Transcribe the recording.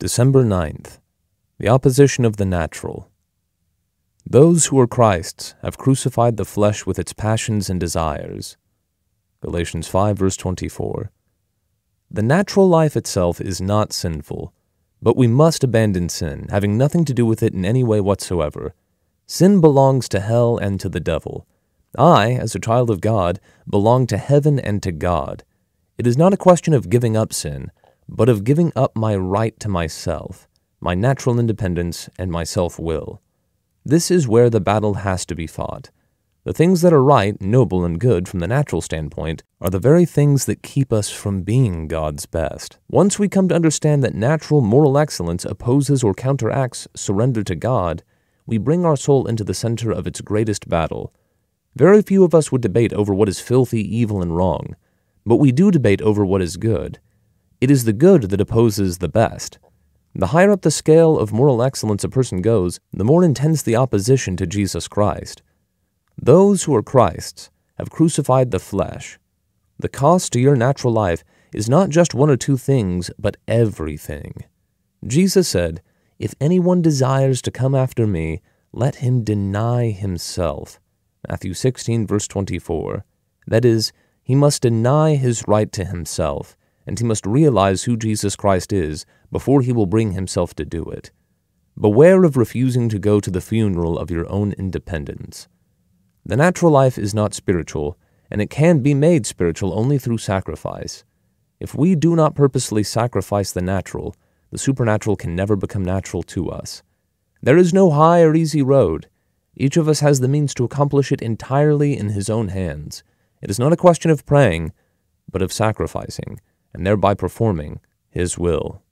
December 9th. The opposition of the natural. Those who are Christ's have crucified the flesh with its passions and desires. Galatians 5 verse 24. The natural life itself is not sinful, but we must abandon sin, having nothing to do with it in any way whatsoever. Sin belongs to hell and to the devil. I, as a child of God, belong to heaven and to God. It is not a question of giving up sin, but of giving up my right to myself, my natural independence, and my self will. This is where the battle has to be fought. The things that are right, noble, and good from the natural standpoint are the very things that keep us from being God's best. Once we come to understand that natural moral excellence opposes or counteracts surrender to God, we bring our soul into the center of its greatest battle. Very few of us would debate over what is filthy, evil, and wrong, but we do debate over what is good. It is the good that opposes the best. The higher up the scale of moral excellence a person goes, the more intense the opposition to Jesus Christ. Those who are Christ's have crucified the flesh. The cost to your natural life is not just one or two things, but everything. Jesus said, If anyone desires to come after me, let him deny himself. Matthew 16, verse 24. That is, he must deny his right to himself and he must realize who Jesus Christ is before he will bring himself to do it. Beware of refusing to go to the funeral of your own independence. The natural life is not spiritual, and it can be made spiritual only through sacrifice. If we do not purposely sacrifice the natural, the supernatural can never become natural to us. There is no high or easy road. Each of us has the means to accomplish it entirely in his own hands. It is not a question of praying, but of sacrificing and thereby performing His will.